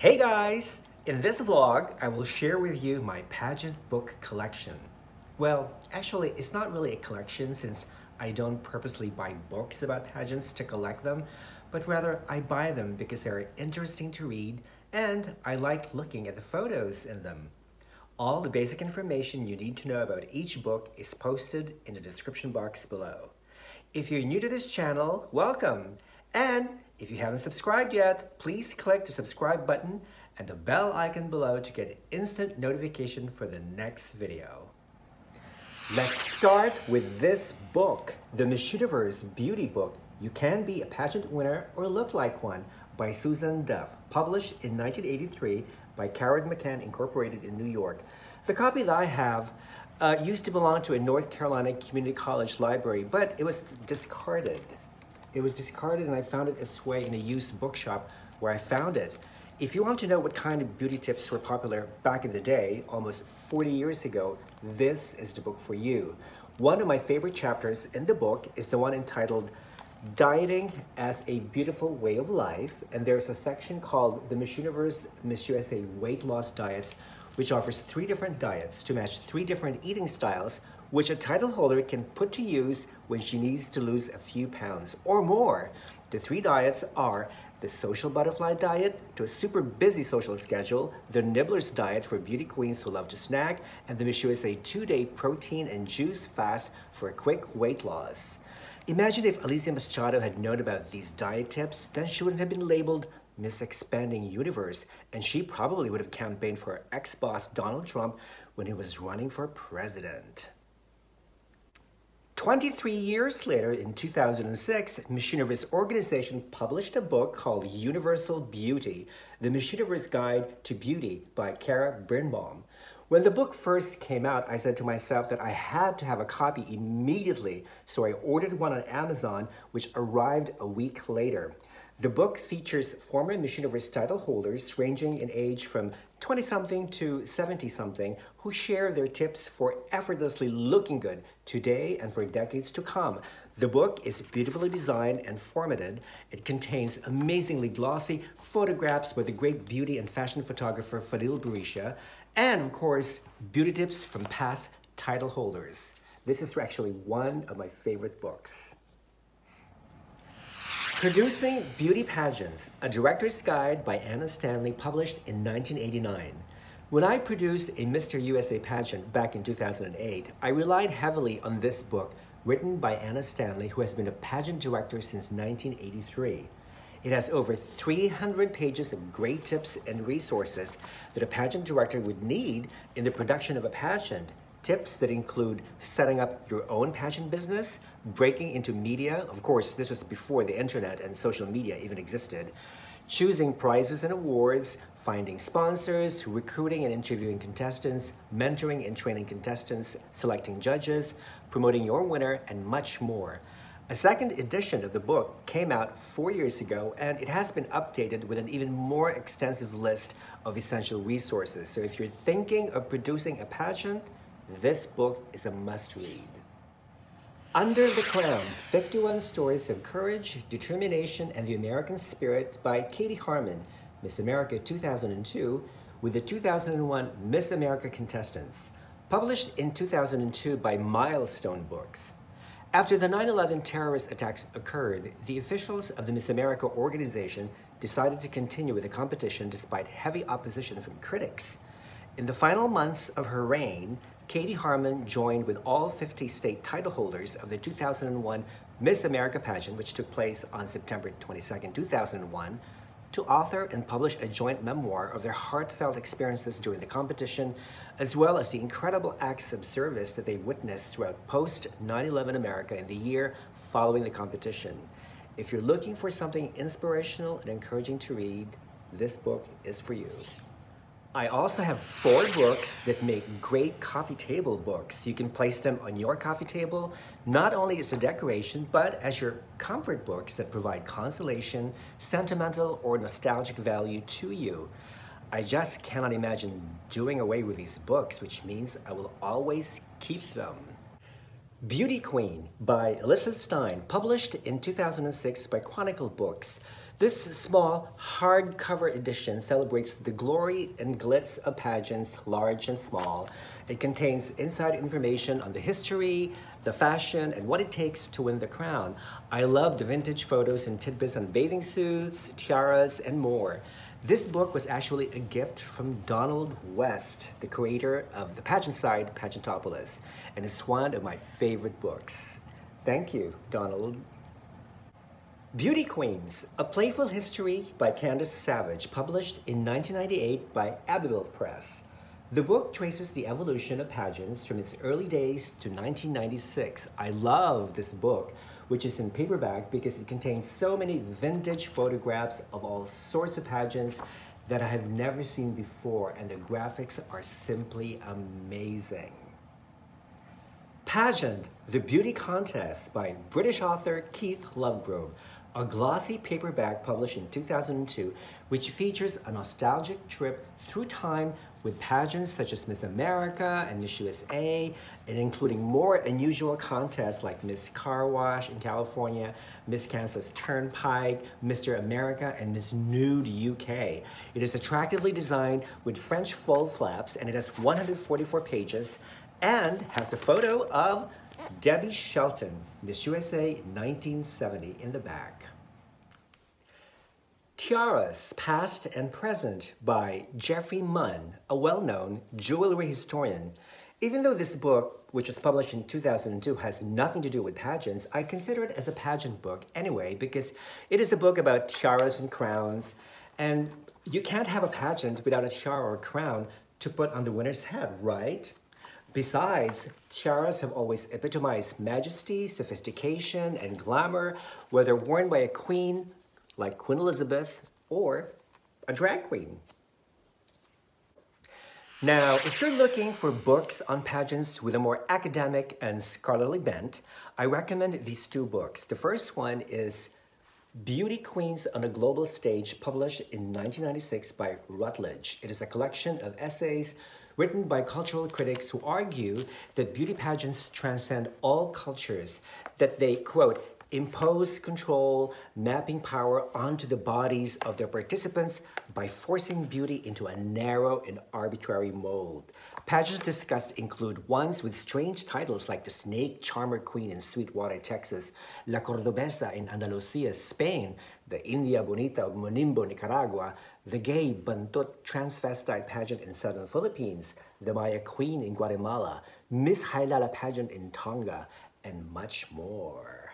Hey guys! In this vlog, I will share with you my pageant book collection. Well, actually, it's not really a collection since I don't purposely buy books about pageants to collect them, but rather I buy them because they're interesting to read and I like looking at the photos in them. All the basic information you need to know about each book is posted in the description box below. If you're new to this channel, welcome! And if you haven't subscribed yet, please click the subscribe button and the bell icon below to get instant notification for the next video. Let's start with this book, the Miss Universe Beauty Book. You can be a pageant winner or look like one by Susan Duff, published in 1983 by Coward McCann Incorporated in New York. The copy that I have uh, used to belong to a North Carolina Community College library, but it was discarded. It was discarded and I found it its way in a used bookshop where I found it. If you want to know what kind of beauty tips were popular back in the day, almost 40 years ago, this is the book for you. One of my favorite chapters in the book is the one entitled Dieting as a Beautiful Way of Life, and there's a section called the Miss Universe Miss USA Weight Loss Diets, which offers three different diets to match three different eating styles which a title holder can put to use when she needs to lose a few pounds or more. The three diets are the social butterfly diet to a super busy social schedule, the nibbler's diet for beauty queens who love to snack, and the Miss USA two-day protein and juice fast for a quick weight loss. Imagine if Alicia Machado had known about these diet tips, then she wouldn't have been labeled Miss Expanding Universe, and she probably would have campaigned for ex-boss Donald Trump when he was running for president. 23 years later, in 2006, Miss organization published a book called Universal Beauty, The Miss Guide to Beauty by Cara Birnbaum. When the book first came out, I said to myself that I had to have a copy immediately, so I ordered one on Amazon, which arrived a week later. The book features former Miss Universe title holders ranging in age from 20 something to 70 something who share their tips for effortlessly looking good today and for decades to come. The book is beautifully designed and formatted. It contains amazingly glossy photographs by the great beauty and fashion photographer Fadil Berisha, and of course, beauty tips from past title holders. This is actually one of my favorite books. Producing Beauty Pageants, a director's guide by Anna Stanley published in 1989. When I produced a Mr. USA pageant back in 2008, I relied heavily on this book written by Anna Stanley, who has been a pageant director since 1983. It has over 300 pages of great tips and resources that a pageant director would need in the production of a pageant tips that include setting up your own pageant business, breaking into media. Of course, this was before the internet and social media even existed. Choosing prizes and awards, finding sponsors, recruiting and interviewing contestants, mentoring and training contestants, selecting judges, promoting your winner, and much more. A second edition of the book came out four years ago and it has been updated with an even more extensive list of essential resources. So if you're thinking of producing a pageant, this book is a must read. Under the Crown 51 Stories of Courage, Determination, and the American Spirit by Katie Harman, Miss America 2002, with the 2001 Miss America contestants. Published in 2002 by Milestone Books. After the 9 11 terrorist attacks occurred, the officials of the Miss America organization decided to continue with the competition despite heavy opposition from critics. In the final months of her reign, Katie Harman joined with all 50 state title holders of the 2001 Miss America pageant, which took place on September 22, 2001, to author and publish a joint memoir of their heartfelt experiences during the competition, as well as the incredible acts of service that they witnessed throughout post 9 11 America in the year following the competition. If you're looking for something inspirational and encouraging to read, this book is for you. I also have four books that make great coffee table books. You can place them on your coffee table, not only as a decoration, but as your comfort books that provide consolation, sentimental, or nostalgic value to you. I just cannot imagine doing away with these books, which means I will always keep them. Beauty Queen by Elissa Stein, published in 2006 by Chronicle Books. This small hardcover edition celebrates the glory and glitz of pageants, large and small. It contains inside information on the history, the fashion, and what it takes to win the crown. I loved vintage photos and tidbits on bathing suits, tiaras, and more. This book was actually a gift from Donald West, the creator of the pageant side, Pageantopolis, and it's one of my favorite books. Thank you, Donald. Beauty Queens, A Playful History by Candace Savage, published in 1998 by Abbeville Press. The book traces the evolution of pageants from its early days to 1996. I love this book which is in paperback because it contains so many vintage photographs of all sorts of pageants that I have never seen before, and the graphics are simply amazing. Pageant, The Beauty Contest by British author Keith Lovegrove, a glossy paperback published in 2002, which features a nostalgic trip through time with pageants such as Miss America and Miss USA, and including more unusual contests like Miss Car Wash in California, Miss Kansas Turnpike, Mr. America, and Miss Nude UK. It is attractively designed with French fold flaps, and it has 144 pages, and has the photo of Debbie Shelton, Miss USA 1970 in the back. Tiaras, Past and Present by Geoffrey Munn, a well-known jewelry historian. Even though this book, which was published in 2002, has nothing to do with pageants, I consider it as a pageant book anyway because it is a book about tiaras and crowns, and you can't have a pageant without a tiara or crown to put on the winner's head, right? Besides, tiaras have always epitomized majesty, sophistication, and glamour, whether worn by a queen, like Queen Elizabeth or a drag queen. Now, if you're looking for books on pageants with a more academic and scholarly bent, I recommend these two books. The first one is Beauty Queens on a Global Stage, published in 1996 by Routledge. It is a collection of essays written by cultural critics who argue that beauty pageants transcend all cultures, that they, quote, impose control, mapping power onto the bodies of their participants by forcing beauty into a narrow and arbitrary mold. Pageants discussed include ones with strange titles like the Snake Charmer Queen in Sweetwater, Texas, La Cordobesa in Andalusia, Spain, the India Bonita of Monimbo, Nicaragua, the Gay Bantut Transvestite Pageant in Southern Philippines, the Maya Queen in Guatemala, Miss Heilala Pageant in Tonga, and much more.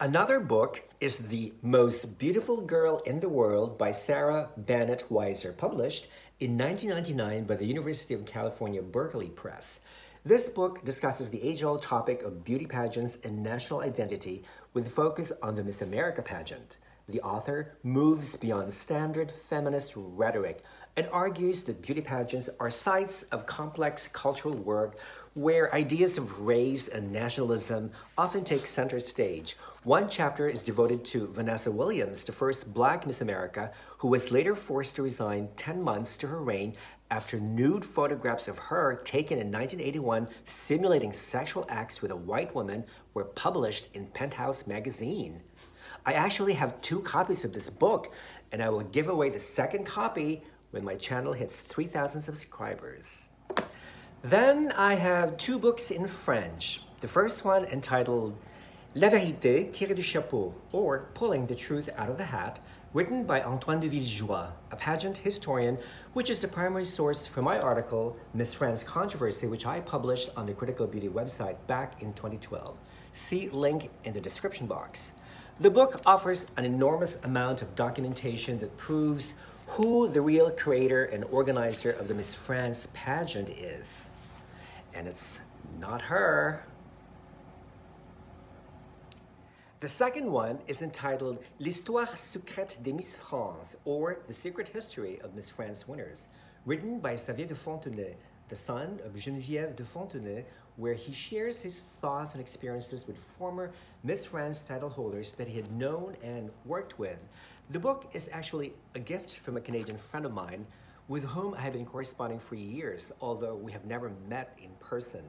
Another book is The Most Beautiful Girl in the World by Sarah Banet-Weiser, published in 1999 by the University of California, Berkeley Press. This book discusses the age-old topic of beauty pageants and national identity with a focus on the Miss America pageant. The author moves beyond standard feminist rhetoric and argues that beauty pageants are sites of complex cultural work where ideas of race and nationalism often take center stage. One chapter is devoted to Vanessa Williams, the first black Miss America, who was later forced to resign 10 months to her reign after nude photographs of her taken in 1981 simulating sexual acts with a white woman were published in Penthouse magazine. I actually have two copies of this book, and I will give away the second copy when my channel hits 3,000 subscribers. Then I have two books in French. The first one entitled La vérité tirée du chapeau, or Pulling the Truth Out of the Hat, written by Antoine de Villejoie, a pageant historian, which is the primary source for my article, Miss France Controversy, which I published on the Critical Beauty website back in 2012. See link in the description box. The book offers an enormous amount of documentation that proves who the real creator and organizer of the Miss France pageant is and it's not her. The second one is entitled L'Histoire secrète des Miss France, or The Secret History of Miss France Winners, written by Xavier de Fontenay, the son of Geneviève de Fontenay, where he shares his thoughts and experiences with former Miss France title holders that he had known and worked with. The book is actually a gift from a Canadian friend of mine with whom I have been corresponding for years, although we have never met in person.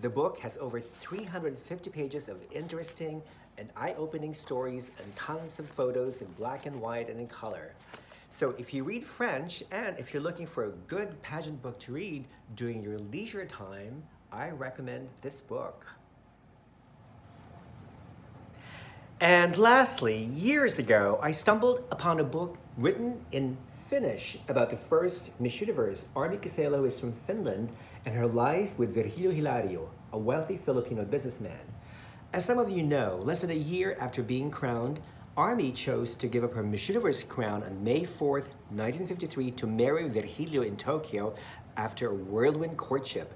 The book has over 350 pages of interesting and eye-opening stories and tons of photos in black and white and in color. So if you read French and if you're looking for a good pageant book to read during your leisure time, I recommend this book. And lastly, years ago, I stumbled upon a book written in Finnish about the first Miss Universe. Armi Kuusela is from Finland and her life with Virgilio Hilario, a wealthy Filipino businessman. As some of you know, less than a year after being crowned, Armi chose to give up her Miss crown on May 4th, 1953 to marry Virgilio in Tokyo after a whirlwind courtship.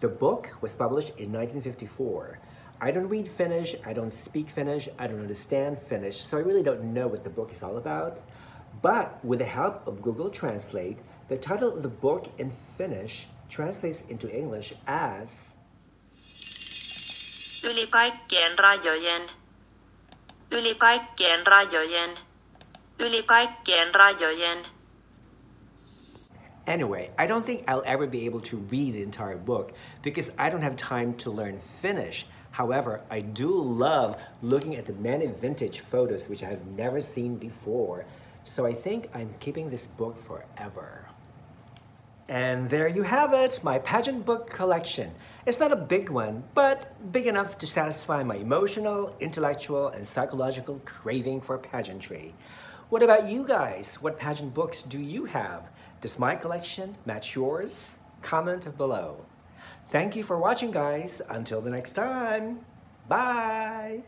The book was published in 1954. I don't read Finnish, I don't speak Finnish, I don't understand Finnish, so I really don't know what the book is all about. But with the help of Google Translate, the title of the book in Finnish translates into English as Yli kaikkien rajojen. Yli kaikkien rajojen. Yli kaikkien rajojen. Anyway, I don't think I'll ever be able to read the entire book because I don't have time to learn Finnish. However, I do love looking at the many vintage photos which I have never seen before. So I think I'm keeping this book forever. And there you have it, my pageant book collection. It's not a big one, but big enough to satisfy my emotional, intellectual, and psychological craving for pageantry. What about you guys? What pageant books do you have? Does my collection match yours? Comment below. Thank you for watching guys. Until the next time. Bye.